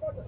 Come on.